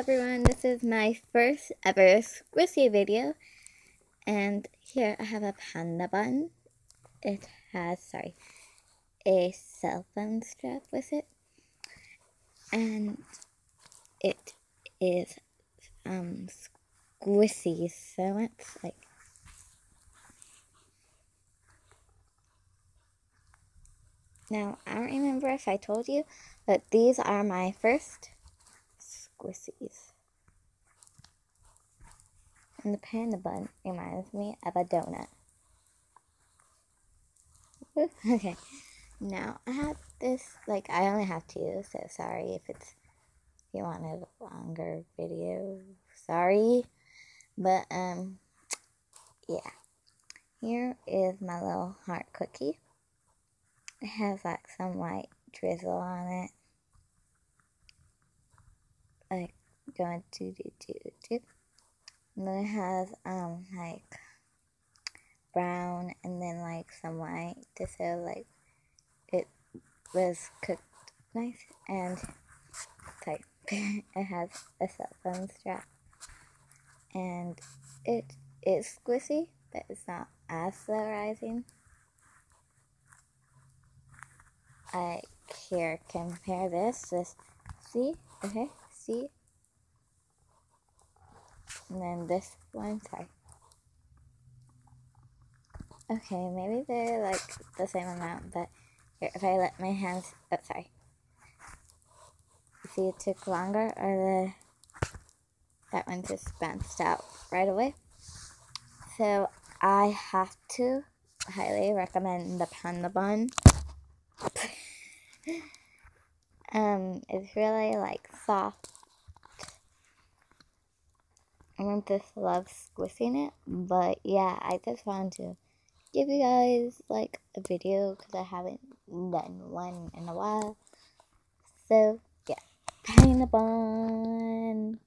everyone, this is my first ever Squishy video. And here I have a panda bun. It has, sorry, a cell phone strap with it. And it is um, squishy, so it's like Now, I don't remember if I told you, but these are my first And the panda bun reminds me of a donut. okay, now I have this, like, I only have two, so sorry if it's, if you wanted a longer video, sorry. But, um, yeah. Here is my little heart cookie. It has, like, some white drizzle on it like going to do do do. And then it has um like brown and then like some white to show like it was cooked nice and sorry it has a cell phone strap and it is squishy but it's not as slow rising. I here compare this with see okay see. And then this one, sorry. Okay, maybe they're like the same amount, but here, if I let my hands, oh, sorry. see it took longer, or the, that one just bounced out right away. So I have to highly recommend the Panda Bun. um, it's really like soft I just love squishing it. But yeah, I just wanted to give you guys like a video because I haven't done one in a while. So yeah, patting the bun.